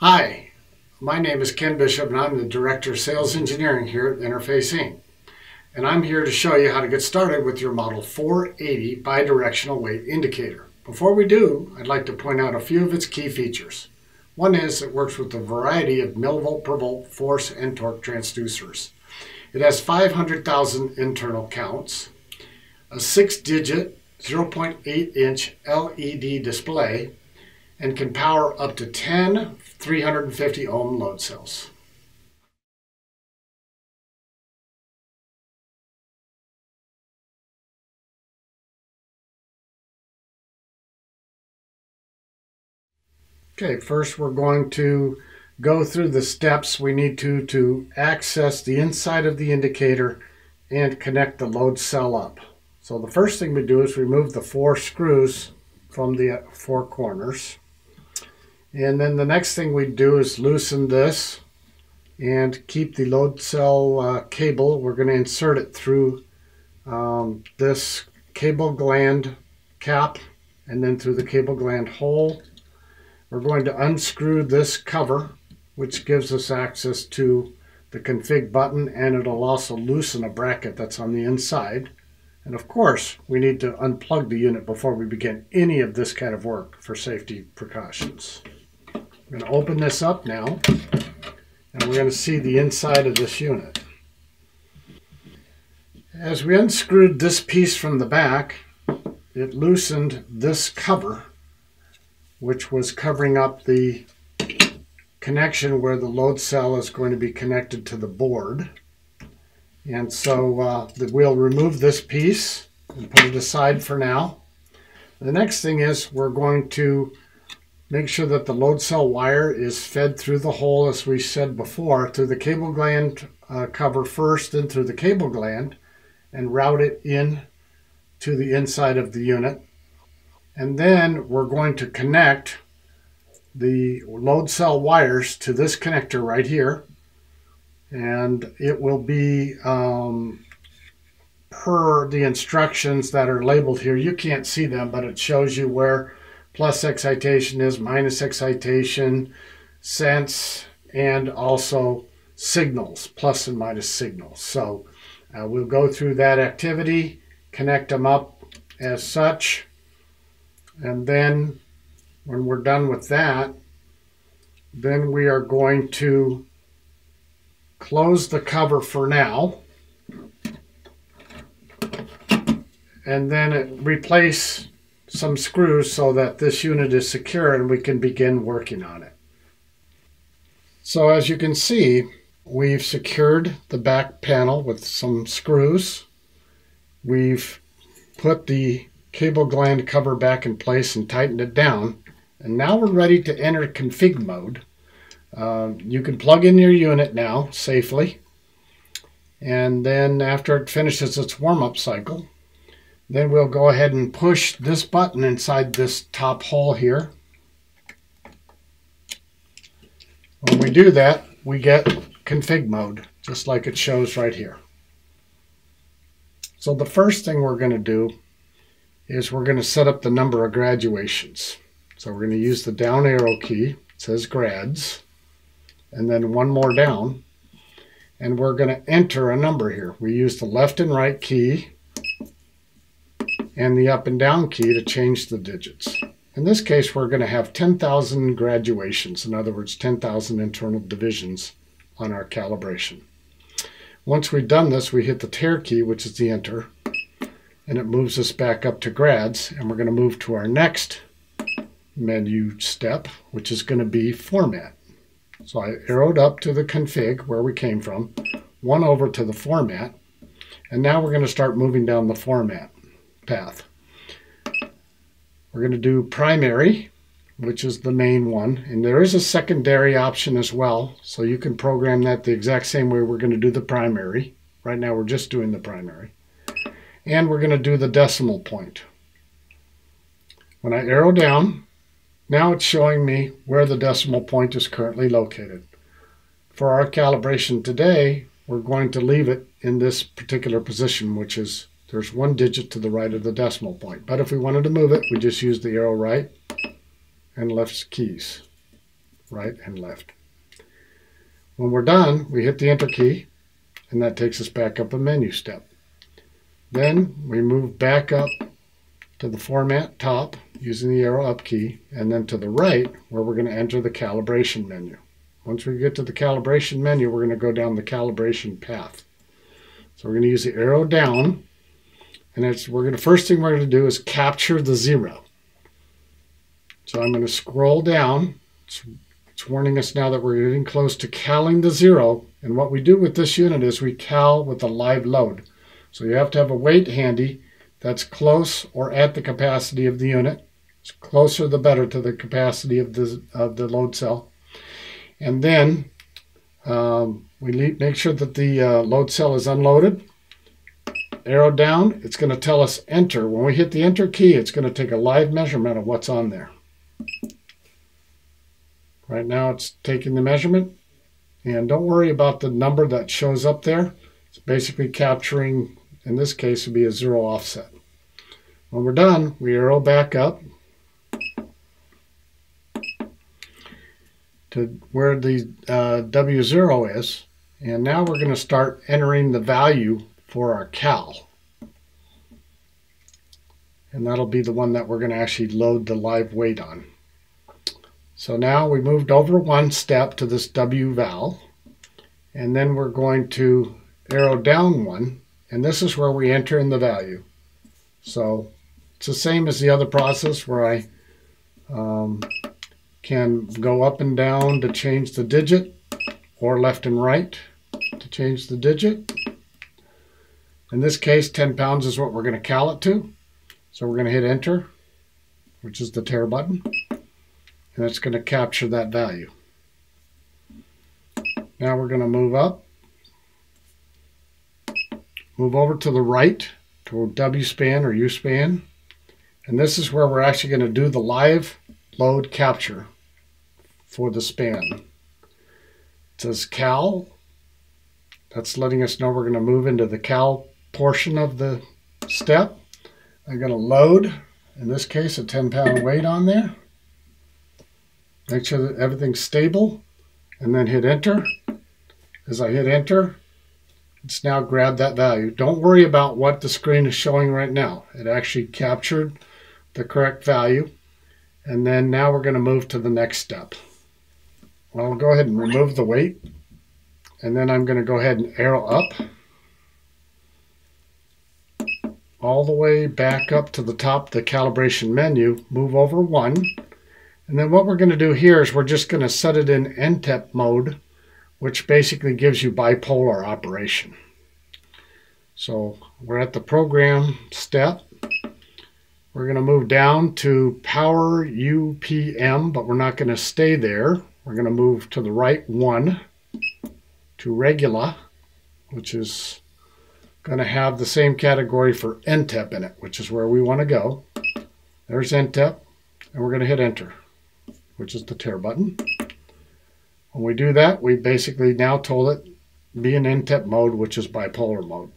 Hi, my name is Ken Bishop and I'm the Director of Sales Engineering here at Interface Inc. And I'm here to show you how to get started with your Model 480 bidirectional weight indicator. Before we do, I'd like to point out a few of its key features. One is it works with a variety of millivolt per volt force and torque transducers. It has 500,000 internal counts, a six digit 0.8 inch LED display, and can power up to 10 350 ohm load cells. Okay, first we're going to go through the steps we need to to access the inside of the indicator and connect the load cell up. So the first thing we do is remove the four screws from the four corners. And then the next thing we do is loosen this and keep the load cell uh, cable. We're going to insert it through um, this cable gland cap and then through the cable gland hole. We're going to unscrew this cover, which gives us access to the config button, and it'll also loosen a bracket that's on the inside. And of course, we need to unplug the unit before we begin any of this kind of work for safety precautions. I'm going to open this up now, and we're going to see the inside of this unit. As we unscrewed this piece from the back, it loosened this cover which was covering up the connection where the load cell is going to be connected to the board. And so uh, we'll remove this piece and put it aside for now. The next thing is we're going to make sure that the load cell wire is fed through the hole, as we said before, through the cable gland uh, cover first, then through the cable gland, and route it in to the inside of the unit. And then we're going to connect the load cell wires to this connector right here. And it will be um, per the instructions that are labeled here. You can't see them, but it shows you where plus excitation is, minus excitation, sense, and also signals, plus and minus signals. So uh, we'll go through that activity, connect them up as such. And then when we're done with that, then we are going to close the cover for now. And then replace some screws so that this unit is secure and we can begin working on it. So as you can see, we've secured the back panel with some screws. We've put the cable gland cover back in place and tightened it down. And now we're ready to enter config mode. Uh, you can plug in your unit now safely. And then after it finishes its warm-up cycle, then we'll go ahead and push this button inside this top hole here. When we do that, we get config mode, just like it shows right here. So the first thing we're going to do is we're going to set up the number of graduations. So we're going to use the down arrow key, it says grads, and then one more down, and we're going to enter a number here. We use the left and right key and the up and down key to change the digits. In this case, we're going to have 10,000 graduations, in other words, 10,000 internal divisions on our calibration. Once we've done this, we hit the tare key, which is the enter, and it moves us back up to grads and we're going to move to our next menu step which is going to be format so I arrowed up to the config where we came from one over to the format and now we're going to start moving down the format path we're going to do primary which is the main one and there is a secondary option as well so you can program that the exact same way we're going to do the primary right now we're just doing the primary and we're going to do the decimal point. When I arrow down, now it's showing me where the decimal point is currently located. For our calibration today, we're going to leave it in this particular position, which is there's one digit to the right of the decimal point. But if we wanted to move it, we just use the arrow right and left keys. right, and left. When we're done, we hit the enter key, and that takes us back up a menu step. Then we move back up to the format top using the arrow up key, and then to the right where we're going to enter the calibration menu. Once we get to the calibration menu, we're going to go down the calibration path. So we're going to use the arrow down, and it's we're to first thing we're going to do is capture the zero. So I'm going to scroll down. It's, it's warning us now that we're getting close to calling the zero. And what we do with this unit is we cal with a live load. So you have to have a weight handy that's close or at the capacity of the unit. It's closer the better to the capacity of the, of the load cell. And then um, we make sure that the uh, load cell is unloaded. Arrow down, it's going to tell us enter. When we hit the enter key, it's going to take a live measurement of what's on there. Right now it's taking the measurement. And don't worry about the number that shows up there. It's basically capturing, in this case, would be a zero offset. When we're done, we arrow back up to where the uh, W0 is. And now we're going to start entering the value for our cal. And that'll be the one that we're going to actually load the live weight on. So now we moved over one step to this W val. And then we're going to arrow down one. And this is where we enter in the value. So it's the same as the other process where I um, can go up and down to change the digit or left and right to change the digit. In this case, 10 pounds is what we're going to cal it to. So we're going to hit enter, which is the tare button, and it's going to capture that value. Now we're going to move up, move over to the right to W span or U span, and this is where we're actually going to do the live load capture for the span. It says cal. That's letting us know we're going to move into the cal portion of the step. I'm going to load, in this case, a 10 pound weight on there. Make sure that everything's stable and then hit enter. As I hit enter, it's now grabbed that value. Don't worry about what the screen is showing right now. It actually captured the correct value. And then now we're going to move to the next step. I'll go ahead and remove the weight. And then I'm going to go ahead and arrow up. All the way back up to the top the calibration menu. Move over one. And then what we're going to do here is we're just going to set it in NTEP mode, which basically gives you bipolar operation. So we're at the program step. We're going to move down to power UPM, but we're not going to stay there. We're going to move to the right one to Regula, which is going to have the same category for NTEP in it, which is where we want to go. There's NTEP, and we're going to hit enter, which is the tare button. When we do that, we basically now told it be in NTEP mode, which is bipolar mode.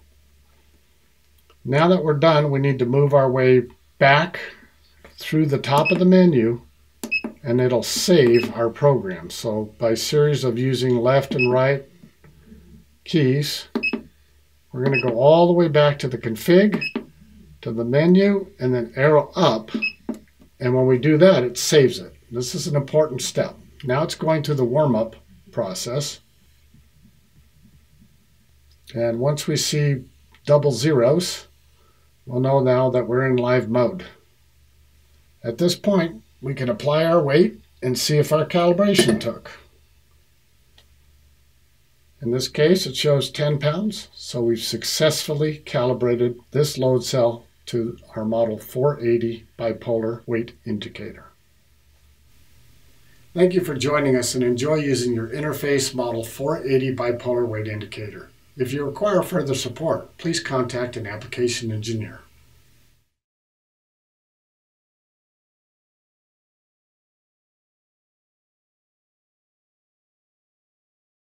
Now that we're done, we need to move our way back through the top of the menu and it'll save our program. So by series of using left and right keys, we're going to go all the way back to the config, to the menu, and then arrow up. And when we do that, it saves it. This is an important step. Now it's going to the warm-up process. And once we see double zeros, we'll know now that we're in live mode. At this point, we can apply our weight and see if our calibration took. In this case, it shows 10 pounds, so we've successfully calibrated this load cell to our model 480 bipolar weight indicator. Thank you for joining us and enjoy using your Interface Model 480 bipolar weight indicator. If you require further support, please contact an application engineer.